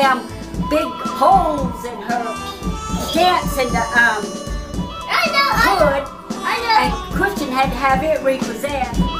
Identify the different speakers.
Speaker 1: damn big holes in her pants and the um
Speaker 2: I know, I know,
Speaker 1: hood,
Speaker 2: I know.
Speaker 1: and Christian had to have it repossessed.